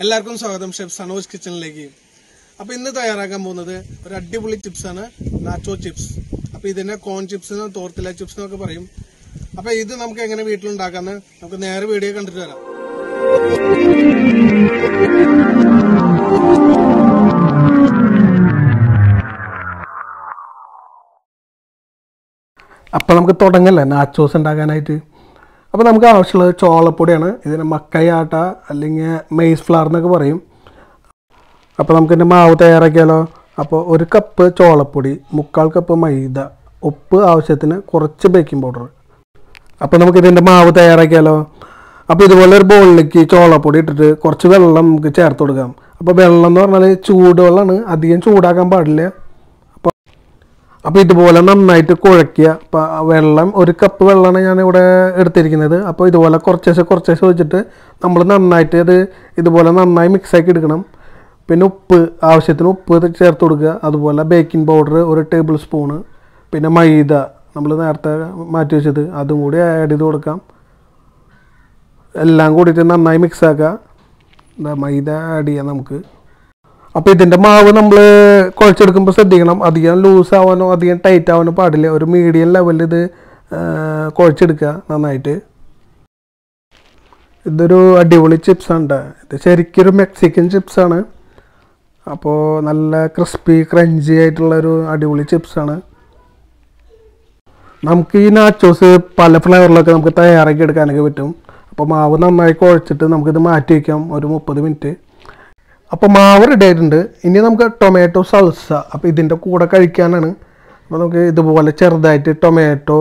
എല്ലാവർക്കും സ്വാഗതം. ഷെഫ് സനോജ് കിച്ചണിലേക്ക്. അപ്പോൾ ഇന്ന് തയ്യാറാക്കാൻ പോകുന്നത് ഒരു അടിപൊളി ചിപ്സ് ആണ്. നാച്ചോ ചിപ്സ് അപ്പൊ ഇതിനെ കോൺ ചിപ്സ് എന്നും തോർത്തില ചിപ്സ് എന്നൊക്കെ പറയും. അപ്പോൾ ഇത് നമുക്ക് എങ്ങനെ വീട്ടിലുണ്ടാക്കാന്ന് നമുക്ക് നേരെ വീഡിയോ കണ്ടിട്ട് വരാം. അപ്പോൾ നമുക്ക് തുടങ്ങല്ലേ? നാച്ചോസ് ഉണ്ടാക്കാനായിട്ട്. അപ്പോൾ നമുക്ക് ആവശ്യമുള്ളത് ചോളപ്പൊടിയാണ്. ഇതിന് മക്കയാട്ട അല്ലെങ്കിൽ മെയ്സ് ഫ്ലവർ എന്നൊക്കെ പറയും. അപ്പോൾ നമുക്കിന്റെ മാവ് തയ്യാറാക്കിയാലോ? അപ്പോൾ ഒരു കപ്പ് ചോളപ്പൊടി മുക്കാൽ കപ്പ് മൈദ ഉപ്പ് ആവശ്യത്തിന് കുറച്ച് ബേക്കിംഗ് പൗഡർ അപ്പോൾ നമുക്ക് ഇതിന്റെ മാവ് തയ്യാറാക്കിയാലോ? അപ്പോൾ ഇതുപോലെ ഒരു ബോളിലേക്ക് ചോളപ്പൊടി ഇട്ടിട്ട് കുറച്ച് വെള്ളം നമുക്ക് ചേർത്ത് കൊടുക്കാം. അപ്പോൾ വെള്ളം എന്ന് പറഞ്ഞാൽ ചൂടുവെള്ളമാണ്. അധികം ചൂടാക്കാൻ പാടില്ല. അപ്പോൾ ഇതുപോലെ നന്നായിട്ട് കുഴക്കുക അപ്പോൾ വെള്ളം ഒരു കപ്പ് വെള്ളമാണ് ഞാൻ ഇവിടെ എടുത്തിരിക്കുന്നത്. അപ്പോൾ ഇതുപോലെ കുറച്ചേശ്ശെ കുറച്ചേശ്ശെ വെച്ചിട്ട് നമ്മൾ നന്നായിട്ട് അത് ഇതുപോലെ നന്നായി മിക്സാക്കി എടുക്കണം. പിന്നെ ഉപ്പ് ആവശ്യത്തിന് ഉപ്പ് ചേർത്ത് കൊടുക്കുക. അതുപോലെ ബേക്കിംഗ് പൗഡർ ഒരു ടേബിൾ സ്പൂണ് പിന്നെ മൈദ നമ്മൾ നേരത്തെ മാറ്റി വെച്ചത്. അതും കൂടി ആഡ് ചെയ്ത് കൊടുക്കാം. എല്ലാം കൂടിയിട്ട് നന്നായി മിക്സ് ആക്കുക. എന്താ മൈദ ആഡ് ചെയ്യാം നമുക്ക്. അപ്പോൾ ഇതിന്റെ മാവ് നമ്മൾ കുഴച്ചെടുക്കുമ്പോൾ ശ്രദ്ധിക്കണം. അധികം ലൂസ് ആവാനോ അധികം ടൈറ്റ് ആവാനോ പാടില്ല. ഒരു മീഡിയം ലെവലിൽ ഇത് കുഴച്ചെടുക്കുക നന്നായിട്ട്. ഇതൊരു അടിപൊളി ചിപ്സാണ്. ഇത് ശരിക്കൊരു മെക്സിക്കൻ ചിപ്സാണ് അപ്പോൾ നല്ല ക്രിസ്പി ക്രഞ്ചി ആയിട്ടുള്ള ഒരു അടിപൊളി ചിപ്സാണ് നമുക്ക് ഈ നാച്ചോസ് പല ഫ്ലേവറിലൊക്കെ നമുക്ക് തയ്യാറാക്കി എടുക്കാനൊക്കെ പറ്റും. അപ്പോൾ മാവ് നന്നായി കുഴച്ചിട്ട് നമുക്കിത് മാറ്റി വയ്ക്കാം ഒരു മുപ്പത് മിനിറ്റ് അപ്പോൾ മാവ് റെഡി ആയിട്ടുണ്ട്. ഇനി നമുക്ക് ടൊമാറ്റോ സൽസ അപ്പോൾ ഇതിന്റെ കൂടെ കഴിക്കാനാണ്. അപ്പോൾ നമുക്ക് ഇതുപോലെ ചെറുതായിട്ട് ടൊമാറ്റോ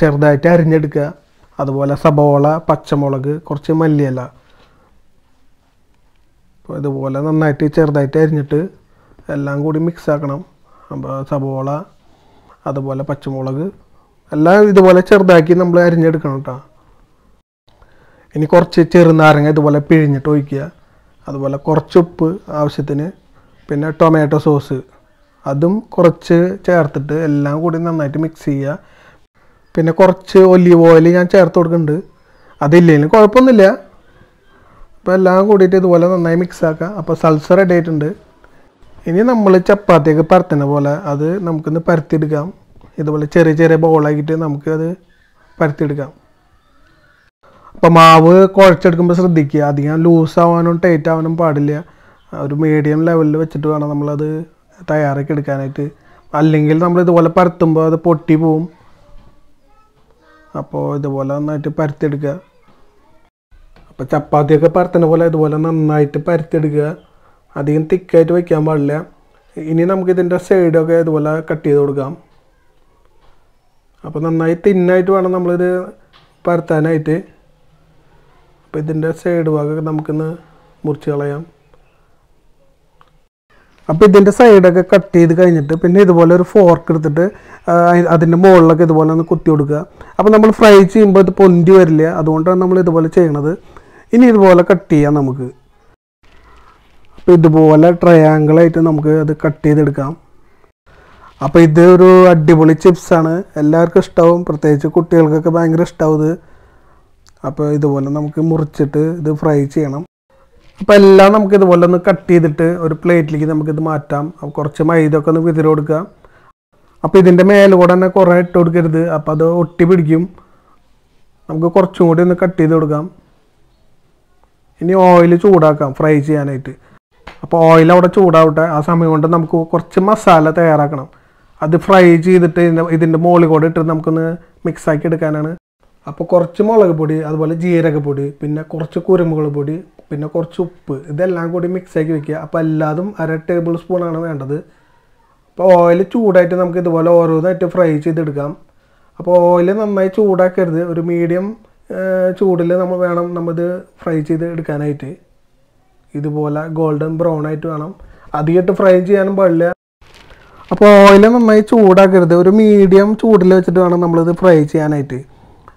ചെറുതായിട്ട് അരിഞ്ഞെടുക്കുക. അതുപോലെ സബോള പച്ചമുളക് കുറച്ച് മല്ലിയില. അപ്പോൾ ഇതുപോലെ നന്നായിട്ട് ചെറുതായിട്ട് അരിഞ്ഞിട്ട് എല്ലാം കൂടി മിക്സ് ആക്കണം. അപ്പോൾ സബോള അതുപോലെ പച്ചമുളക് എല്ലാം ഇതുപോലെ ചെറുതാക്കി നമ്മൾ അരിഞ്ഞെടുക്കണം കേട്ടോ ഇനി കുറച്ച് ചെറുനാരങ്ങ ഇതുപോലെ പിഴിഞ്ഞിട്ട് ഒഴിക്കുക. അതുപോലെ കുറച്ചുപ്പ് ആവശ്യത്തിന് പിന്നെ ടൊമാറ്റോ സോസ് അതും കുറച്ച് ചേർത്തിട്ട് എല്ലാം കൂടി നന്നായിട്ട് മിക്സ് ചെയ്യുക. പിന്നെ കുറച്ച് ഒലിവ് ഓയിൽ ഞാൻ ചേർത്ത് കൊടുക്കുന്നുണ്ട്. അതില്ലെങ്കിലും കുഴപ്പമൊന്നുമില്ല. അപ്പോൾ എല്ലാം കൂടിയിട്ട് ഇതുപോലെ നന്നായി മിക്സ് ആക്കുക അപ്പോൾ സൽസ റെഡി ആയിട്ടുണ്ട്. ഇനി നമ്മൾ ചപ്പാത്തിയൊക്കെ പരത്തുന്ന പോലെ അത് നമുക്കൊന്ന് പരത്തിയെടുക്കാം. ഇതുപോലെ ചെറിയ ചെറിയ ബോളാക്കിയിട്ട് നമുക്ക് അത് പരത്തിയെടുക്കാം. അപ്പോൾ മാവ് കുഴച്ചെടുക്കുമ്പോൾ ശ്രദ്ധിക്കുക. അധികം ലൂസ് ആവാനും ടൈറ്റ് ആവാനും പാടില്ല. ഒരു മീഡിയം ലെവലിൽ വെച്ചിട്ട് വേണം നമ്മളത് തയ്യാറാക്കി എടുക്കാനായിട്ട്. അല്ലെങ്കിൽ നമ്മൾ ഇതുപോലെ പരത്തുമ്പോൾ അത് പൊട്ടി പോവും. അപ്പോൾ ഇതുപോലെ നന്നായിട്ട് പരത്തിയെടുക്കുക. അപ്പോൾ ചപ്പാത്തിയൊക്കെ പരത്തുന്ന പോലെ ഇതുപോലെ നന്നായിട്ട് പരത്തിയെടുക്കുക. അധികം തിക്കായിട്ട് വയ്ക്കാൻ പാടില്ല. ഇനി നമുക്കിതിന്റെ സൈഡൊക്കെ ഇതുപോലെ കട്ട് ചെയ്ത് കൊടുക്കാം. അപ്പോൾ നന്നായി തിന്നായിട്ട് വേണം നമ്മളിത് പരത്താനായിട്ട്. അപ്പോൾ ഇതിന്റെ സൈഡ് ഭാഗമൊക്കെ നമുക്കിന്ന് മുറിച്ച് കളയാം. അപ്പോൾ ഇതിന്റെ സൈഡൊക്കെ കട്ട് ചെയ്ത് കഴിഞ്ഞിട്ട് പിന്നെ ഇതുപോലെ ഒരു ഫോർക്ക് എടുത്തിട്ട് അതിന്റെ മുകളിലൊക്കെ ഇതുപോലെ ഒന്ന് കുത്തി കൊടുക്കുക. അപ്പോൾ നമ്മൾ ഫ്രൈ ചെയ്യുമ്പോൾ ഇത് പൊന്തി വരില്ല. അതുകൊണ്ടാണ് നമ്മൾ ഇതുപോലെ ചെയ്യണത്. ഇനി ഇതുപോലെ കട്ട് ചെയ്യാം നമുക്ക്. അപ്പോൾ ഇതുപോലെ ട്രയാങ്കിളായിട്ട് നമുക്ക് അത് കട്ട് ചെയ്തെടുക്കാം. അപ്പോൾ ഇത് ഒരു അടിപൊളി ചിപ്സാണ് എല്ലാവർക്കും ഇഷ്ടമാവും പ്രത്യേകിച്ച് കുട്ടികൾക്കൊക്കെ ഭയങ്കര ഇഷ്ടമാവും അപ്പോൾ ഇതുപോലെ നമുക്ക് മുറിച്ചിട്ട് ഇത് ഫ്രൈ ചെയ്യണം. അപ്പോൾ എല്ലാം നമുക്ക് ഇതുപോലെ ഒന്ന് കട്ട് ചെയ്തിട്ട് ഒരു പ്ലേറ്റിലേക്ക് നമുക്കിത് മാറ്റാം. അപ്പോൾ കുറച്ച് മൈദ ഒക്കെ ഒന്ന് വിതിരി കൊടുക്കുക. അപ്പോൾ ഇതിന്റെ മേലുകൂടെ തന്നെ കുറേ ഇട്ട് കൊടുക്കരുത്. അപ്പോൾ അത് ഒട്ടി പിടിക്കും. നമുക്ക് കുറച്ചും കൂടി ഒന്ന് കട്ട് ചെയ്ത് കൊടുക്കാം. ഇനി ഓയിൽ ചൂടാക്കാം ഫ്രൈ ചെയ്യാനായിട്ട്. അപ്പോൾ ഓയിൽ അവിടെ ചൂടാവട്ടെ. ആ സമയം കൊണ്ട് നമുക്ക് കുറച്ച് മസാല തയ്യാറാക്കണം. അത് ഫ്രൈ ചെയ്തിട്ട് ഇതിന്റെ ഇതിന്റെ മുകളിൽ കൂടെ ഇട്ട് നമുക്കൊന്ന് മിക്സാക്കി എടുക്കാനാണ്. അപ്പോൾ കുറച്ച് മുളക് പൊടി അതുപോലെ ജീരകപ്പൊടി പിന്നെ കുറച്ച് കുരുമുളക് പൊടി പിന്നെ കുറച്ച് ഉപ്പ്. ഇതെല്ലാം കൂടി മിക്സ് ആക്കി വെക്കുക. അപ്പോൾ എല്ലാതും അര ടേബിൾ സ്പൂണാണ് വേണ്ടത്. അപ്പോൾ ഓയിൽ ചൂടായിട്ട് നമുക്ക് ഇതുപോലെ ഓരോന്നായിട്ട് ഫ്രൈ ചെയ്തെടുക്കാം. അപ്പോൾ ഓയിൽ നന്നായി ചൂടാക്കരുത്. ഒരു മീഡിയം ചൂടിൽ നമ്മൾ വേണം നമ്മളിത് ഫ്രൈ ചെയ്ത് എടുക്കാനായിട്ട്. ഇതുപോലെ ഗോൾഡൻ ബ്രൗൺ ആയിട്ട് വേണം. അധികമായിട്ട് ഫ്രൈ ചെയ്യാനും പാടില്ല. അപ്പോൾ ഓയിൽ നന്നായി ചൂടാക്കരുത്. ഒരു മീഡിയം ചൂടിൽ വെച്ചിട്ട് വേണം നമ്മളിത് ഫ്രൈ ചെയ്യാനായിട്ട്.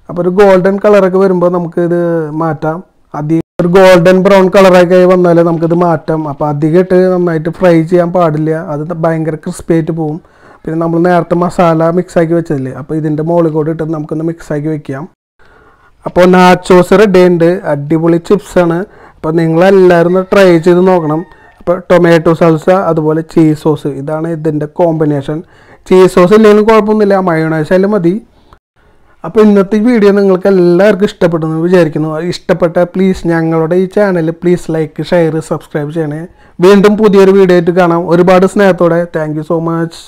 അപ്പോൾ ഒരു ഗോൾഡൻ കളറൊക്കെ വരുമ്പോൾ നമുക്ക് ഇത് മാറ്റാം. അധികം ഒരു ഗോൾഡൻ ബ്രൗൺ കളറൊക്കെ വന്നാൽ നമുക്കിത് മാറ്റാം. അപ്പോൾ ഇട്ട് നന്നായിട്ട് ഫ്രൈ ചെയ്യാൻ പാടില്ല. അത് ഭയങ്കര ക്രിസ്പി ആയിട്ട് പോകും പിന്നെ നമ്മൾ നേരത്തെ മസാല മിക്സ് ആക്കി വെച്ചതില്ലേ? അപ്പോൾ ഇതിന്റെ മുകളിൽ കൂടെ ഇട്ട് നമുക്കൊന്ന് മിക്സ് ആക്കി വെക്കാം. അപ്പോൾ നാച്ചോസ് റെഡി ഉണ്ട്. അടിപൊളി ചിപ്സാണ് അപ്പോൾ നിങ്ങളെല്ലാവരും ട്രൈ ചെയ്ത് നോക്കണം. അപ്പോൾ ടൊമാറ്റോ സൽസ അതുപോലെ ചീസ് സോസ് ഇതാണ് ഇതിന്റെ കോമ്പിനേഷൻ ചീസ് സോസ് ഇല്ലെങ്കിലും കുഴപ്പമൊന്നുമില്ല. മയോണൈസ് ആയാലും മതി. അപ്പോൾ ഇന്നത്തെ വീഡിയോ നിങ്ങൾക്ക് എല്ലാവർക്കും ഇഷ്ടപ്പെട്ടെന്ന് വിചാരിക്കുന്നു. ഇഷ്ടപ്പെട്ട പ്ലീസ് ഞങ്ങളുടെ ഈ channel please like share subscribe ചെയ്യണേ. വീണ്ടും പുതിയൊരു വീഡിയോ ആയിട്ട് കാണാം. ഒരുപാട് സ്നേഹത്തോടെ. Thank so much